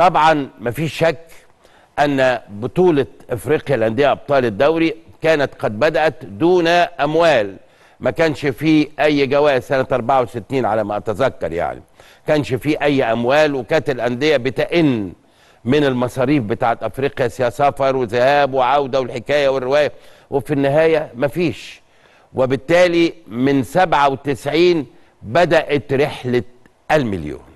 طبعا مفيش شك أن بطولة إفريقيا الانديه أبطال الدوري كانت قد بدأت دون أموال. ما كانش فيه أي جوائز سنة 64 على ما أتذكر يعني. كانش فيه أي أموال وكانت الأندية بتئن من المصاريف بتاعت إفريقيا. سفر وذهاب وعودة والحكاية والرواية. وفي النهاية مفيش وبالتالي من 97 بدأت رحلة المليون.